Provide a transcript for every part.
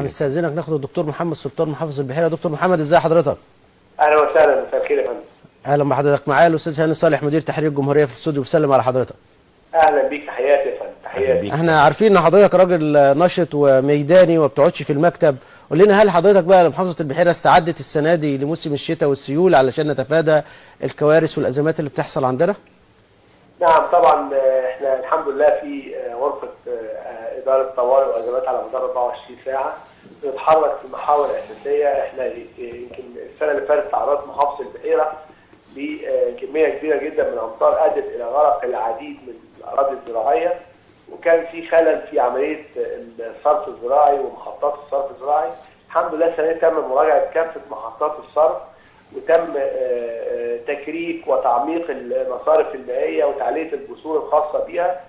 هنستأذنك. ناخد الدكتور محمد سلطان محافظ البحيرة. دكتور محمد ازي حضرتك؟ أهلا وسهلا. مساء الخير يا فندم. أهلا بحضرتك. معايا الأستاذ هاني صالح مدير تحرير الجمهورية في الاستوديو. بيسلم على حضرتك. أهلا بيك. تحياتي يا فندم. تحياتي. إحنا عارفين إن حضرتك راجل نشط وميداني وما بتقعدش في المكتب. قول لنا هل حضرتك بقى محافظة البحيرة استعدت السنة دي لموسم الشتاء والسيول علشان نتفادى الكوارث والأزمات اللي بتحصل عندنا؟ نعم طبعا آه، إحنا الحمد لله في آه، غرفه آه، اداره طوارئ وازمات على مدار 24 ساعة. بنتحرك في محاور اساسيه إحنا يمكن السنة اللي فاتت تعرضت محافظة البحيرة لكميه كبيرة جدا من الأمطار أدت إلى غرق العديد من الأراضي الزراعية. وكان في خلل في عملية الصرف الزراعي ومحطات الصرف الزراعي. الحمد لله السنة تم مراجعة كافة محطات الصرف وتم آه، آه، تكريك وتعميق المصارف المائيه وتعلية الجسور الخاصة بها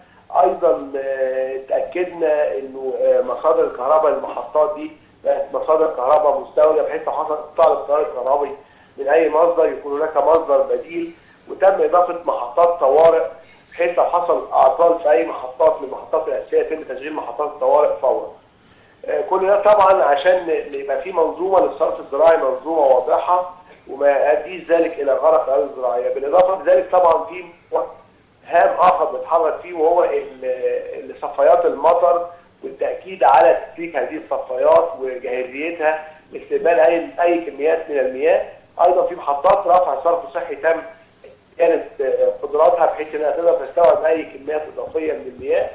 أيضا آه، تاكدنا انه آه، مصادر الكهرباء للمحطات دي بقت مصادر كهرباء مستويه بحيث لو حصل قطاع للتيار الكهربي من اي مصدر يكون هناك مصدر بديل وتم اضافه محطات طوارئ بحيث لو حصل اعطال في اي محطات من المحطات الاساسيه يتم تشغيل محطات الطوارئ فورا. آه، كل ده طبعا عشان يبقى في منظومة للصرف الزراعي منظومة واضحة وما يؤديش ذلك إلى غرق الاراضي الزراعية، بالإضافة لذلك طبعا في هام آخر بنتحرك فيه وهو ال- ال- صفايات المطر والتأكيد على تسليك هذه الصفايات وجاهزيتها لاستقبال اي أي كميات من المياه، أيضا في محطات رفع صرف صحي تم كانت قدراتها بحيث إنها تقدر تستوعب أي كميات إضافية من المياه.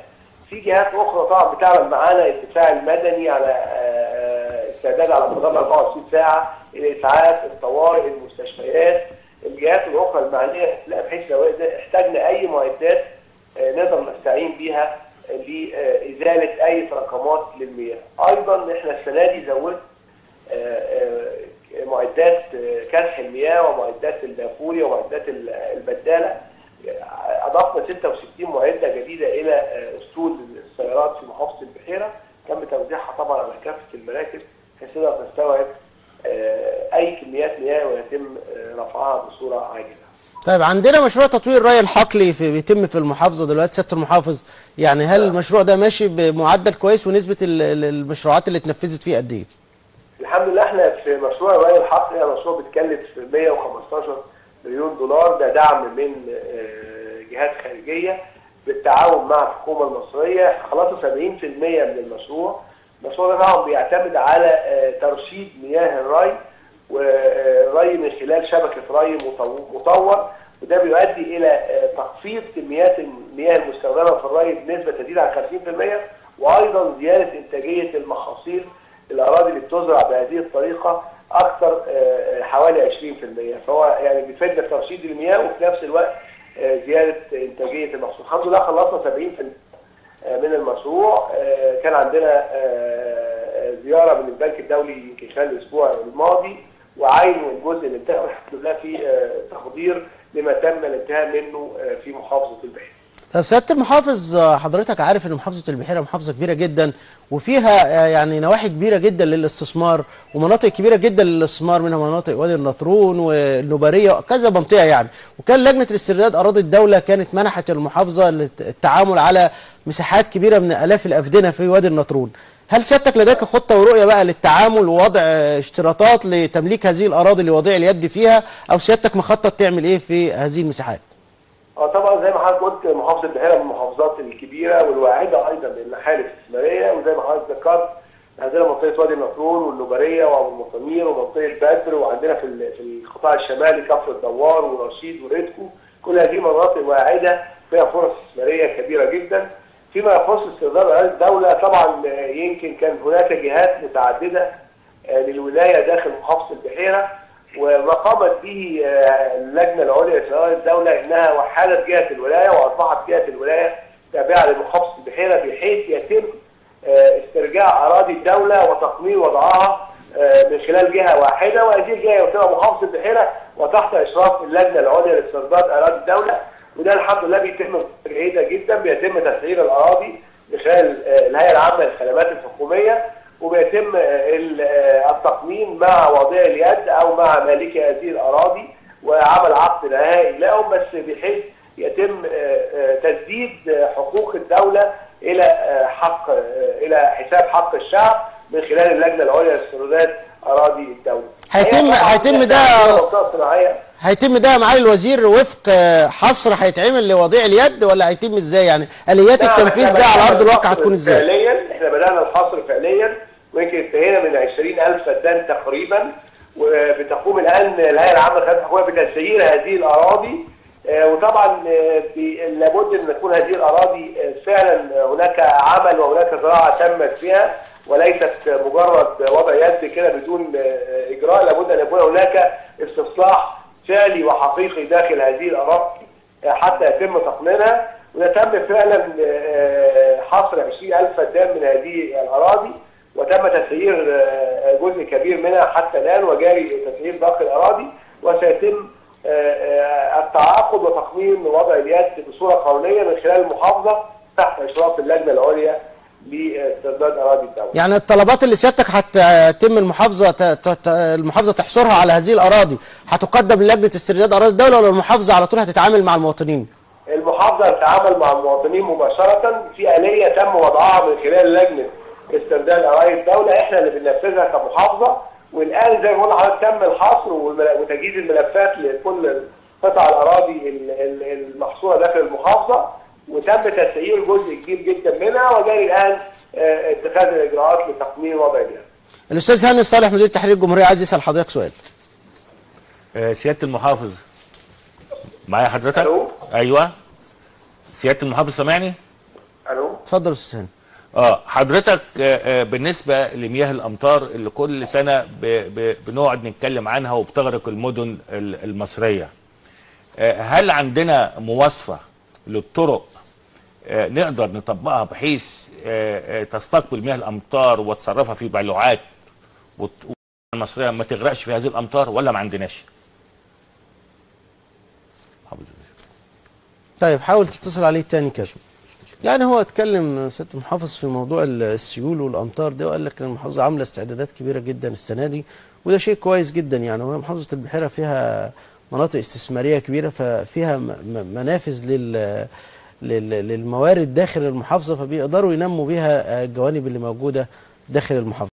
في جهات أخرى طبعا بتعمل معانا الدفاع المدني على آه، استعداد على مدار 24 ساعة الإسعاف الطوارئ المستشفيات الجهات الأخرى المعنية لا بحيث لو احتاجنا أي معدات آه، نقدر نستعين بيها لإزالة أي تراكمات للمياه. أيضا إحنا السنة دي زودنا آه، آه، معدات كسح المياه ومعدات الدافوري ومعدات ال- البدالة أضفنا 66 معدة جديدة إلى آه، اسطول السيارات في محافظه البحيره تم توزيعها طبعا على كافه المراكز بحيث تقدر تستوعب آه، اي كميات مياه ويتم آه، رفعها عاجله. طيب عندنا مشروع تطوير الري الحقلي في بيتم في المحافظة دلوقتي سياده المحافظ. يعني هل المشروع ده ماشي بمعدل كويس ونسبة ال- ال- المشروعات اللي اتنفذت فيه قد إيه؟ الحمد لله إحنا في مشروع الري الحقل يعني مشروع بيتكلف في 115 مليون دولار. ده دعم من آه، جهات خارجية بالتعاون مع الحكومة المصرية. خلصوا 70% من المشروع. المشروع ده طبعا بيعتمد على آه، ترشيد مياه الري. والري من خلال شبكة ري مطو- مطور وده بيؤدي إلى آه، تخفيض كميات المياه المستخدمه في الري بنسبة تزيد عن 50% وأيضا زيادة إنتاجية المحاصيل الأراضي اللي بتزرع بهذه الطريقة أكثر آه، آه، حوالي 20% فهو يعني بيفيدنا في ترشيد المياه وفي نفس الوقت زيادة إنتاجية المحصول. الحمد لله خلصنا 70% آه، من المشروع. كان عندنا زيارة من البنك الدولي خلال الأسبوع الماضي. وعينوا الجزء اللي انتهى الحمد لله في آه، تقدير لما تم الانتهاء منه آه، في محافظة البحيرة. طب سيادة المحافظ آه، حضرتك عارف إن محافظة البحيرة محافظة كبيرة جدا وفيها يعني نواحي كبيرة جدا للاستثمار ومناطق كبيرة جدا للاستثمار منها مناطق وادي النطرون والنوبارية وكذا منطقة يعني. وكان لجنة الاسترداد أراضي الدولة كانت منحت المحافظة التعامل على مساحات كبيرة من آلاف الأفدنة في وادي النطرون. هل سيادتك لديك خطة ورؤية بقى للتعامل ووضع اشتراطات لتمليك هذه الأراضي لوضيع اليد فيها؟ أو سيادتك مخطط تعمل إيه في هذه المساحات؟ آه طبعا زي ما حضرتك قلت محافظة البحيره من المحافظات الكبيرة والواعدة أيضا للناحيه الاستثماريه وزي ما حضرتك ذكرت عندنا منطقة وادي النطرون والنوباريه وأبو المطامير ومنطقة بدر وعندنا في في القطاع الشمالي كفر الدوار ورشيد وريدكو. كل هذه مناطق واعدة فيها فرص استثماريه كبيرة جدا. فيما يخص استرداد اراضي الدولة طبعا يمكن كان هناك جهات متعددة آه، للولاية داخل محافظة البحيرة وما قامت به آه، اللجنة العليا لاسترداد الدولة إنها وحدت جهة الولاية وأصبحت جهة الولاية تابعة لمحافظة البحيرة بحيث يتم آه، استرجاع أراضي الدولة وتقنين وضعها من خلال جهة واحدة وهذه الجهة تبقى محافظة البحيرة وتحت إشراف اللجنة العليا لاسترداد أراضي الدولة. وده الحمد لله بيتم جيده جدا بيتم تسعير الأراضي من خلال الهيئه العامة للخدمات الحكومية وبيتم آه، آه، التقنين مع وضيع اليد أو مع مالكي هذه الأراضي وعمل عقد نهائي لهم بس بحيث يتم آه، تسديد حقوق الدولة إلى حق إلى حساب حق الشعب من خلال اللجنة العليا لاسترداد أراضي الدولة. هيتم- هيتم ده- هيتم ده يا معالي الوزير وفق آه، حصر هيتعمل لوضيع اليد ولا هيتم إزاي يعني؟ آليات التنفيذ ده على أرض الواقع هتكون إزاي؟ فعليا إحنا بدأنا الحصر فعليا ويمكن انتهينا من 20000 فدان تقريبا وبتقوم الآن الهيئة العامة للخدمات الحكومية بتسيير هذه الأراضي آه، وطبعا آه، لابد أن تكون هذه الأراضي فعلا هناك عمل وهناك زراعة تمت فيها وليست مجرد وضع يد كده بدون إجراء لابد أن يكون هناك استصلاح فعلي وحقيقي داخل هذه الأراضي حتى يتم تقنينها ويتم فعلا آه، حصر 20000 فدان من هذه الأراضي وتم تسيير آه، جزء كبير منها حتى الآن وجاري تسيير باقي الأراضي وسيتم آه، آه، التعاقد وتقنين وضع اليد بصورة قانونية من خلال المحافظه تحت إشراف اللجنة العليا لاسترداد أراضي الدولة. يعني الطلبات اللي سيادتك هتتم المحافظة المحافظة تحصرها على هذه الأراضي هتقدم للجنه استرداد أراضي الدولة ولا المحافظة على طول هتتعامل مع المواطنين المحافظة تتعامل مع المواطنين مباشرة في آلية تم وضعها من خلال لجنة استرداد أراضي الدولة إحنا اللي بننفذها كمحافظة والآن زي ما قلنا حضرتك تم الحصر وتجهيز الملفات لكل قطع الأراضي ال- ال- المحصورة داخل المحافظة وتم تسعير جزء كبير جدا منها وجاري الآن آه، اتخاذ الإجراءات لتقنين وضع اليد. الأستاذ هاني صالح مدير تحرير الجمهورية عايز يسأل حضرتك سؤال. آه، سيادة المحافظ. معايا حضرتك؟ ألو؟ أيوه. سيادة المحافظ سامعني؟ ألو؟ اتفضل يا أستاذ هاني. آه حضرتك آه، آه، بالنسبة لمياه الأمطار اللي كل سنة ب- ب- بنقعد نتكلم عنها وبتغرق المدن ال- المصرية هل عندنا مواصفة للطرق. آه، نقدر نطبقها بحيث آه، آه، تستقبل مياه الأمطار وتصرفها في بلوعات. المصريه ما تغرقش في هذه الأمطار ولا ما عندناش؟ طيب حاول تتصل عليه تاني كده يعني هو اتكلم سياده المحافظ في موضوع السيول والأمطار ده وقال لك إن المحافظة عاملة استعدادات كبيرة جدا السنة دي وده شيء كويس جدا يعني. وهي محافظة البحيرة فيها مناطق استثمارية كبيرة ففيها منافذ لل لل- للموارد داخل المحافظة فبيقدروا ينموا بيها الجوانب اللي موجودة داخل المحافظة.